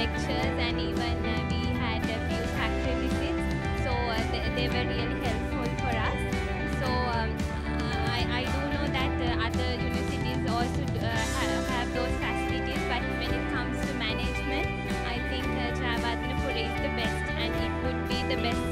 lectures and even uh, we had a few factory visits. So uh, they, they, were really helpful for us. So um, uh, I, I do know that other universities also have, have those facilities, but when it comes to management, I think uh, Jayewardenepura is the best and it would be the best